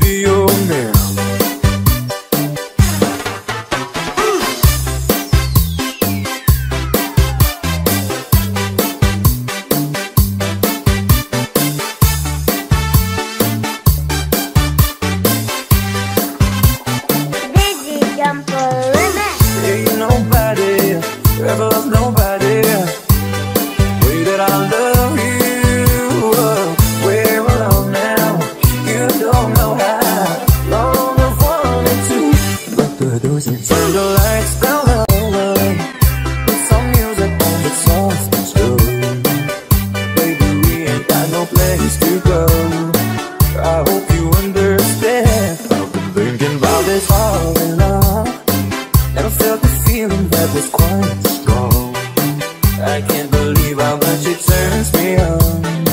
be your man. go I can't believe how much it turns me on.